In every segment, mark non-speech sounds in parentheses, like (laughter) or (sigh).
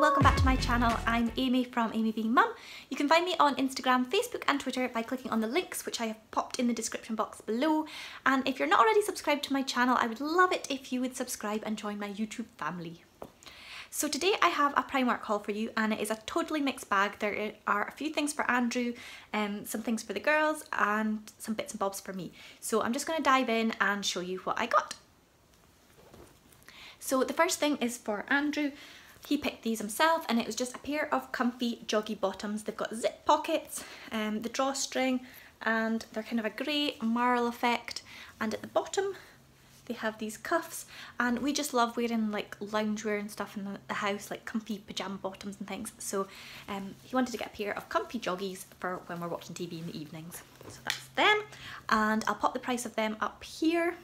welcome back to my channel. I'm Amy from Amy Being Mum. You can find me on Instagram, Facebook and Twitter by clicking on the links which I have popped in the description box below. And if you're not already subscribed to my channel, I would love it if you would subscribe and join my YouTube family. So today I have a Primark haul for you and it is a totally mixed bag. There are a few things for Andrew, um, some things for the girls and some bits and bobs for me. So I'm just going to dive in and show you what I got. So the first thing is for Andrew. He picked these himself and it was just a pair of comfy joggy bottoms. They've got zip pockets, um, the drawstring and they're kind of a grey marl effect. And at the bottom they have these cuffs. And we just love wearing like loungewear and stuff in the, house like comfy pyjama bottoms and things. So um, he wanted to get a pair of comfy joggies for when we're watching TV in the evenings. So that's them. And I'll pop the price of them up here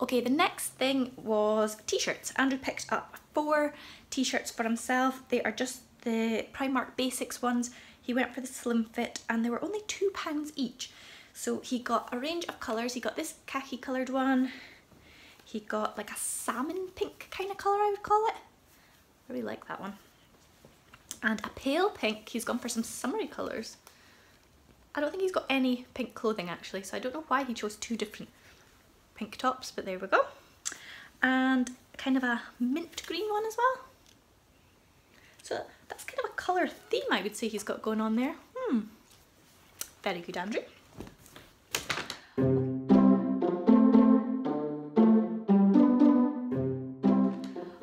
Okay, the next thing was t-shirts. Andrew picked up four t-shirts for himself. They are just the Primark Basics ones. He went for the slim fit and they were only two pounds each. So he got a range of colours. He got this khaki coloured one. He got like a salmon pink kind of colour I would call it. I really like that one. And a pale pink. He's gone for some summery colours. I don't think he's got any pink clothing actually, so I don't know why he chose two different pink tops, but there we go. And kind of a mint green one as well. So that's kind of a colour theme I would say he's got going on there. Hmm. Very good, Andrew.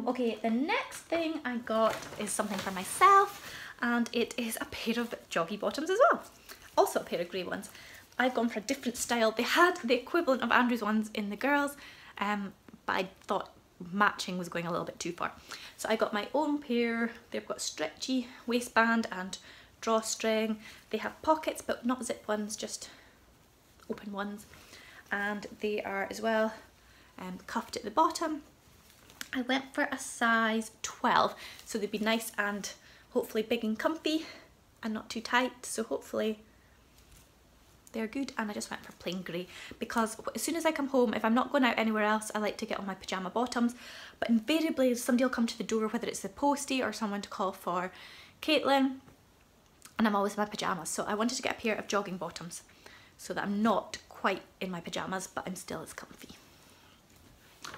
Okay, the next thing I got is something for myself and it is a pair of joggy bottoms as well. Also a pair of grey ones. I've gone for a different style. They had the equivalent of Andrew's ones in the girls, um, but I thought matching was going a little bit too far. So I got my own pair. They've got stretchy waistband and drawstring. They have pockets, but not zip ones, just open ones. And they are as well um, cuffed at the bottom. I went for a size 12, so they'd be nice and hopefully big and comfy and not too tight. So hopefully they're good and I just went for plain grey because as soon as I come home, if I'm not going out anywhere else, I like to get on my pyjama bottoms. But invariably somebody will come to the door, whether it's the postie or someone to call for Caitlin, and I'm always in my pyjamas. So I wanted to get a pair of jogging bottoms so that I'm not quite in my pyjamas, but I'm still as comfy.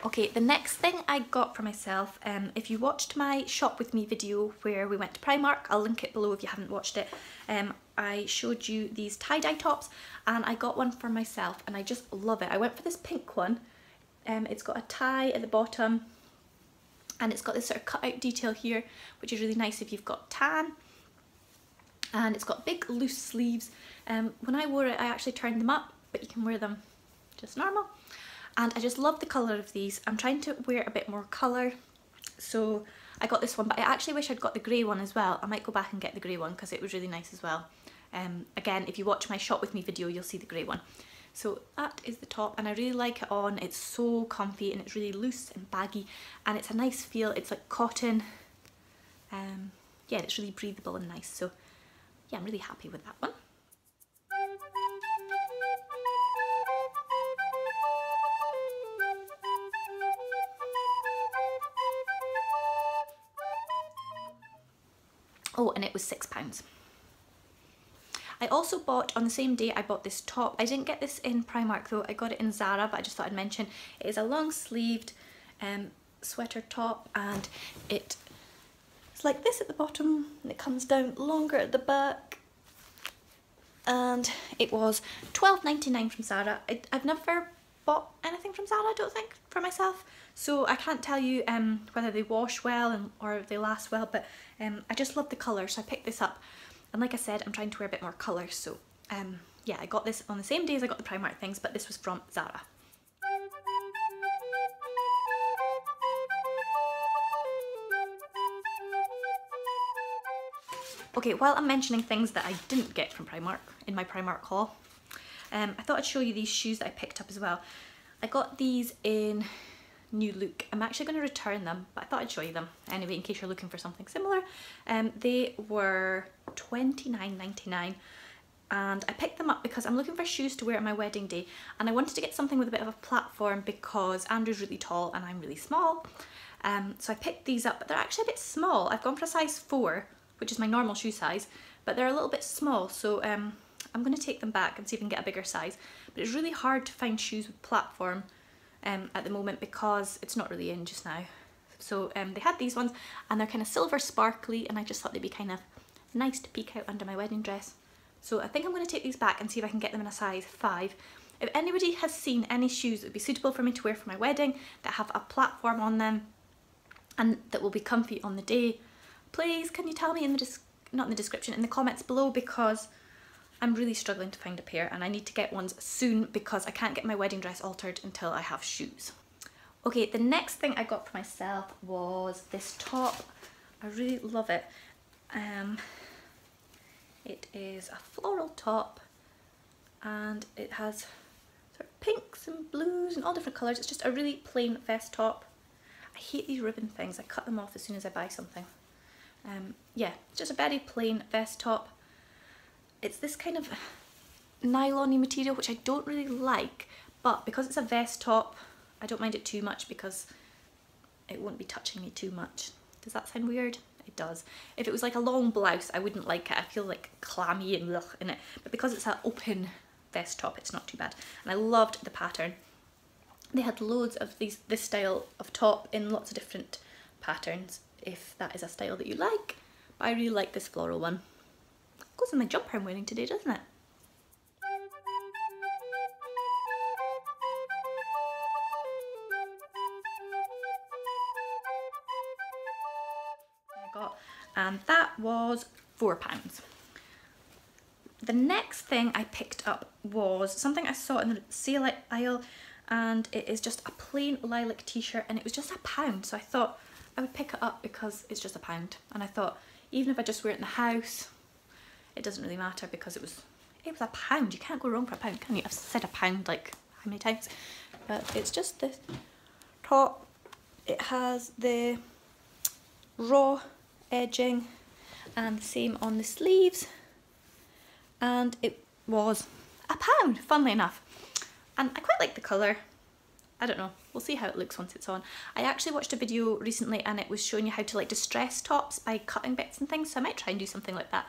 Okay, the next thing I got for myself, um, if you watched my shop with me video where we went to Primark, I'll link it below if you haven't watched it, um, I showed you these tie-dye tops and I got one for myself and I just love it. I went for this pink one. Um, it's got a tie at the bottom and it's got this sort of cut-out detail here, which is really nice if you've got tan. And it's got big loose sleeves. Um, when I wore it, I actually turned them up, but you can wear them just normal and I just love the colour of these. I'm trying to wear a bit more colour so I got this one but I actually wish I'd got the grey one as well. I might go back and get the grey one because it was really nice as well. Um, again if you watch my shop with me video you'll see the grey one. So that is the top and I really like it on. It's so comfy and it's really loose and baggy and it's a nice feel. It's like cotton. Um, yeah, it's really breathable and nice. So yeah, I'm really happy with that one. Was six pounds. I also bought, on the same day I bought this top. I didn't get this in Primark though, I got it in Zara, but I just thought I'd mention. It is a long sleeved um, sweater top and it it's like this at the bottom and it comes down longer at the back. And it was twelve ninety nine from Zara. I, I've never bought anything from Zara, I don't think, for myself. So I can't tell you um, whether they wash well and, or they last well, but um, I just love the colour, so I picked this up. And like I said, I'm trying to wear a bit more colour, so um, yeah, I got this on the same day as I got the Primark things, but this was from Zara. Okay, while I'm mentioning things that I didn't get from Primark in my Primark haul, um, I thought I'd show you these shoes that I picked up as well. I got these in New Look. I'm actually going to return them, but I thought I'd show you them anyway in case you're looking for something similar. Um, they were $29.99 and I picked them up because I'm looking for shoes to wear at my wedding day and I wanted to get something with a bit of a platform because Andrew's really tall and I'm really small. Um, so I picked these up, but they're actually a bit small. I've gone for a size 4, which is my normal shoe size, but they're a little bit small, so um, I'm going to take them back and see if I can get a bigger size. But it's really hard to find shoes with platform um, at the moment because it's not really in just now. So um, they had these ones and they're kind of silver sparkly and I just thought they'd be kind of nice to peek out under my wedding dress. So I think I'm going to take these back and see if I can get them in a size 5. If anybody has seen any shoes that would be suitable for me to wear for my wedding that have a platform on them and that will be comfy on the day, please can you tell me in the, not in the description, in the comments below because I'm really struggling to find a pair and I need to get ones soon because I can't get my wedding dress altered until I have shoes. Okay, the next thing I got for myself was this top. I really love it. Um, it is a floral top and it has sort of pinks and blues and all different colours. It's just a really plain vest top. I hate these ribbon things. I cut them off as soon as I buy something. Um, yeah, just a very plain vest top. It's this kind of nylon material which I don't really like but because it's a vest top I don't mind it too much because it won't be touching me too much. Does that sound weird? It does. If it was like a long blouse, I wouldn't like it. I feel like clammy and ugh in it. But because it's an open vest top, it's not too bad. And I loved the pattern. They had loads of these this style of top in lots of different patterns, if that is a style that you like. But I really like this floral one. Goes in my jumper I'm wearing today, doesn't it? got and that was four pounds. The next thing I picked up was something I saw in the sale aisle and it is just a plain lilac t-shirt and it was just a pound so I thought I would pick it up because it's just a pound and I thought even if I just wear it in the house it doesn't really matter because it was it was a pound. You can't go wrong for a pound can you? I've said a pound like how many times? But it's just the top. It has the raw edging and the same on the sleeves. And it was a pound funnily enough. And I quite like the colour. I don't know. We'll see how it looks once it's on. I actually watched a video recently and it was showing you how to like distress tops by cutting bits and things so I might try and do something like that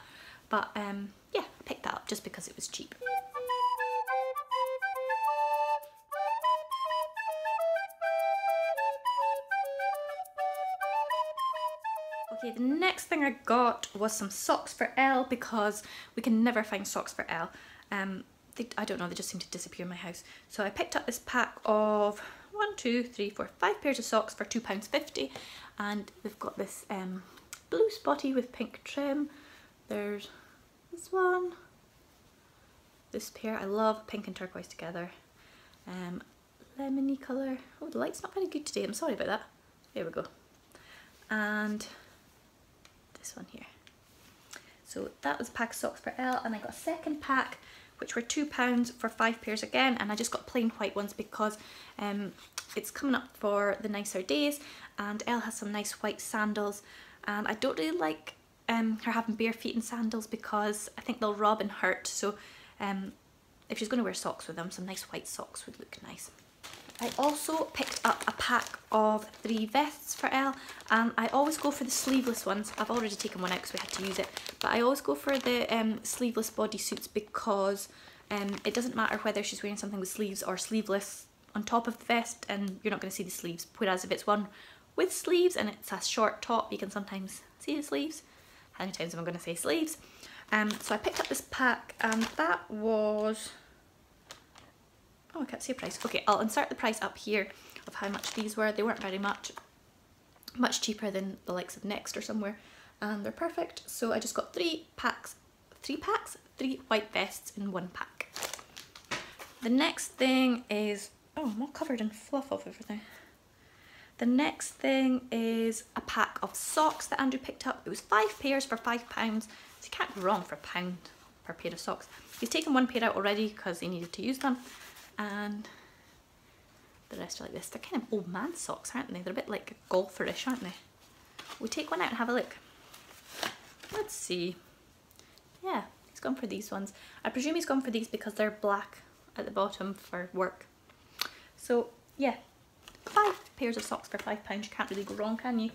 but um yeah I picked that up just because it was cheap Okay, the next thing I got was some socks for Elle because we can never find socks for Elle. Um, they, I don't know, they just seem to disappear in my house. So I picked up this pack of one, two, three, four, five pairs of socks for £2.50 and we've got this um, blue spotty with pink trim. There's this one, this pair. I love pink and turquoise together. Um, lemony colour. Oh, the light's not very good today. I'm sorry about that. There we go. And this one here. So that was a pack of socks for Elle and I got a second pack which were £2 for five pairs again and I just got plain white ones because um, it's coming up for the nicer days and Elle has some nice white sandals and I don't really like um, her having bare feet and sandals because I think they'll rub and hurt so um, if she's going to wear socks with them some nice white socks would look nice. I also picked up a pack of three vests for Elle and I always go for the sleeveless ones. I've already taken one out because we had to use it but I always go for the um, sleeveless bodysuits because um, it doesn't matter whether she's wearing something with sleeves or sleeveless on top of the vest and you're not going to see the sleeves whereas if it's one with sleeves and it's a short top you can sometimes see the sleeves. How many times am I going to say sleeves? Um, so I picked up this pack and that was Oh, I can't see a price. Okay, I'll insert the price up here of how much these were. They weren't very much. Much cheaper than the likes of Next or somewhere. And they're perfect. So I just got three packs. Three packs? Three white vests in one pack. The next thing is... Oh, I'm all covered in fluff off everything. The next thing is a pack of socks that Andrew picked up. It was five pairs for five pounds. So you can't go wrong for a pound per pair of socks. He's taken one pair out already because he needed to use them and the rest are like this. They're kind of old man socks, aren't they? They're a bit like golferish, aren't they? We take one out and have a look. Let's see. Yeah, he's gone for these ones. I presume he's gone for these because they're black at the bottom for work. So yeah, five pairs of socks for £5. You can't really go wrong, can you?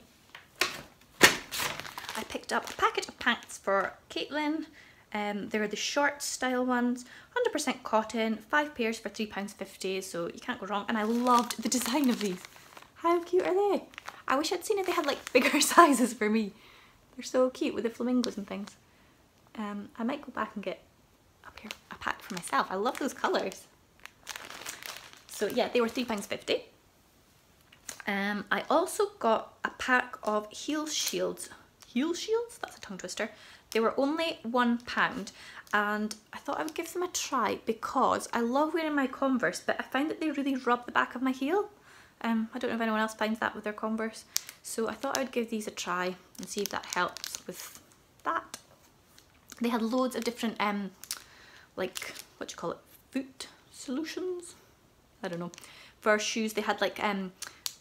I picked up a packet of pants for Caitlin. Um, they're the short style ones, 100% cotton, five pairs for £3.50, so you can't go wrong. And I loved the design of these. How cute are they? I wish I'd seen if they had like (laughs) bigger sizes for me. They're so cute with the flamingos and things. Um, I might go back and get a pair, a pack for myself. I love those colours. So yeah, they were £3.50. Um, I also got a pack of heel shields. Heel shields? That's a tongue twister. They were only one pound and I thought I would give them a try because I love wearing my Converse but I find that they really rub the back of my heel. Um, I don't know if anyone else finds that with their Converse. So I thought I would give these a try and see if that helps with that. They had loads of different, um, like, what do you call it, foot solutions? I don't know. For shoes, they had like um,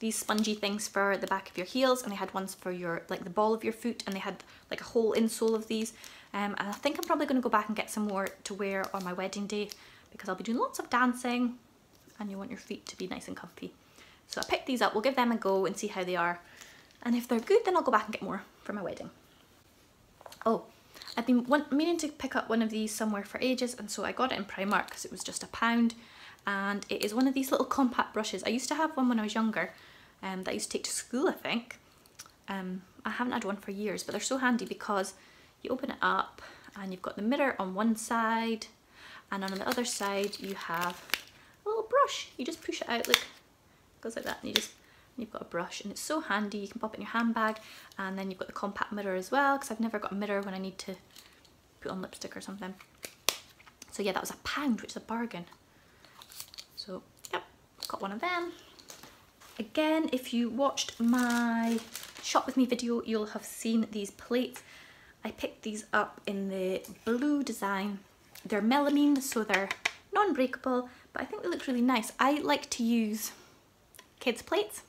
these spongy things for the back of your heels and they had ones for your like the ball of your foot and they had like a whole insole of these um, and I think I'm probably going to go back and get some more to wear on my wedding day because I'll be doing lots of dancing and you want your feet to be nice and comfy. So I picked these up, we'll give them a go and see how they are and if they're good then I'll go back and get more for my wedding. Oh, I've been meaning to pick up one of these somewhere for ages and so I got it in Primark because it was just a pound and it is one of these little compact brushes. I used to have one when I was younger um, that I used to take to school, I think. Um, I haven't had one for years, but they're so handy because you open it up and you've got the mirror on one side and on the other side you have a little brush. You just push it out, like, goes like that and you just you've got a brush and it's so handy you can pop it in your handbag and then you've got the compact mirror as well because I've never got a mirror when I need to put on lipstick or something so yeah that was a pound which is a bargain so yep got one of them Again, if you watched my shop with me video, you'll have seen these plates. I picked these up in the blue design. They're melamine, so they're non-breakable, but I think they look really nice. I like to use kids plates.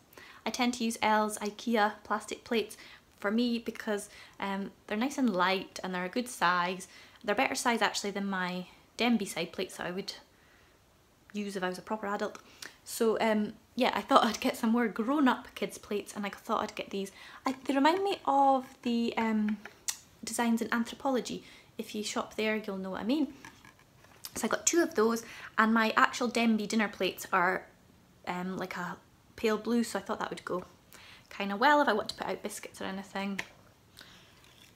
I tend to use Elle's Ikea plastic plates for me because um, they're nice and light and they're a good size. They're better size actually than my Denby side plates that I would use if I was a proper adult. So um, yeah, I thought I'd get some more grown-up kids plates and I thought I'd get these. I, they remind me of the um, designs in Anthropologie. If you shop there, you'll know what I mean. So I got two of those and my actual Denby dinner plates are um, like a pale blue, so I thought that would go kind of well if I want to put out biscuits or anything.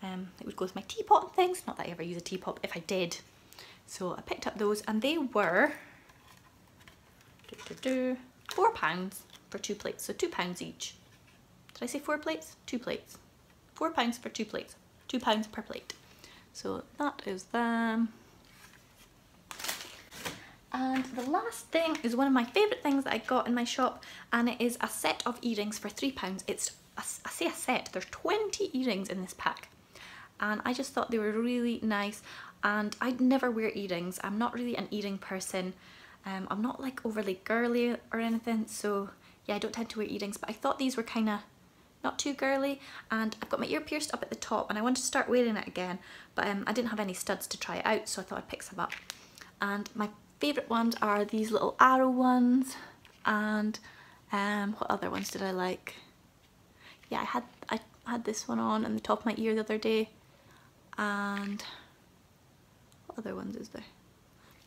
Um, it would go with my teapot and things. Not that I ever use a teapot, if I did. So I picked up those and they were four pounds for two plates, so two pounds each. Did I say four plates? Two plates. Four pounds for two plates. Two pounds per plate. So that is them. And the last thing is one of my favourite things that I got in my shop and it is a set of earrings for £3. It's, a, I say a set, there's 20 earrings in this pack and I just thought they were really nice and I'd never wear earrings. I'm not really an earring person um, I'm not like overly girly or anything, so yeah, I don't tend to wear earrings, but I thought these were kind of not too girly and I've got my ear pierced up at the top and I wanted to start wearing it again but um, I didn't have any studs to try it out so I thought I'd pick some up and my favourite ones are these little arrow ones and um, what other ones did I like? Yeah I had I had this one on in the top of my ear the other day and what other ones is there?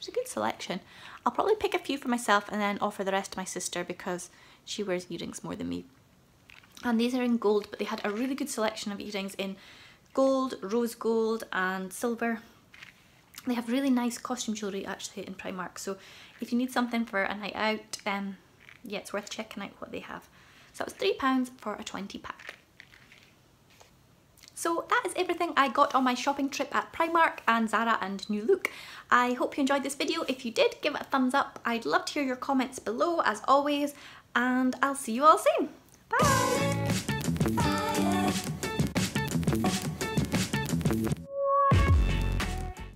It's a good selection. I'll probably pick a few for myself and then offer the rest to my sister because she wears earrings more than me. And these are in gold, but they had a really good selection of earrings in gold, rose gold and silver. They have really nice costume jewellery actually in Primark, so if you need something for a night out, um, yeah, it's worth checking out what they have. So that was £3 for a 20 pack. So that is everything I got on my shopping trip at Primark and Zara and New Look. I hope you enjoyed this video. If you did, give it a thumbs up. I'd love to hear your comments below as always and I'll see you all soon. Bye!